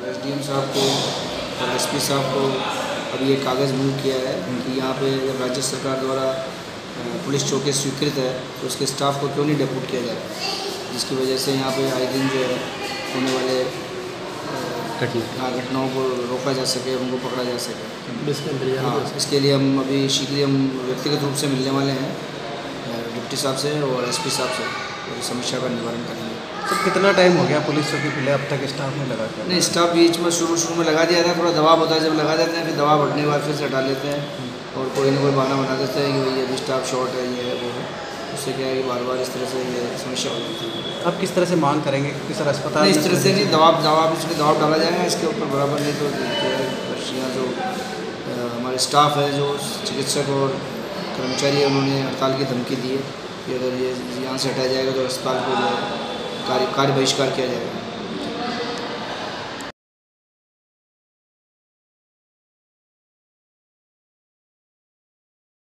साहब को और एसपी साहब को अभी ये कागज़ मूव किया है कि यहाँ पे जब राज्य सरकार द्वारा पुलिस चौकी स्वीकृत है तो उसके स्टाफ को क्यों नहीं डेपूट किया जाए? जिसकी वजह से यहाँ पे आए दिन जो है होने वाले हाँ, घटनाओं को रोका जा सके उनको पकड़ा जा सके। हाँ इसके लिए हम अभी शीघ्र ही हम व्यक्तिगत रूप से मिलने वाले हैं डिप्टी साहब से और एसपी साहब से। और समस्या का निवारण करेंगे। तो कितना टाइम हो गया पुलिस चौकी खुले अब तक स्टाफ में लगा दिया? नहीं स्टाफ बीच में शुरू शुरू में लगा दिया था थोड़ा दबाव होता है जब लगा देते हैं फिर दबाव हटने के बाद फिर से हटा लेते हैं। और कोई ना कोई बहाना बना देते हैं कि भाई अभी स्टाफ शॉर्ट है ये है वो है। उससे क्या है कि बार बार इस तरह से ये समस्या हो जाती है। अब किस तरह से मांग करेंगे? किस तरह अस्पताल इस तरह से नहीं दबाव दबाव इसमें दबाव डाला जाएगा इसके ऊपर बराबर नहीं तो जो हमारे स्टाफ है जो चिकित्सक और कर्मचारी है उन्होंने हड़ताल की धमकी दी है। कि अगर ये यहाँ से हटाया जाएगा तो अस्पताल को कार्य कार्य बहिष्कार किया जाएगा।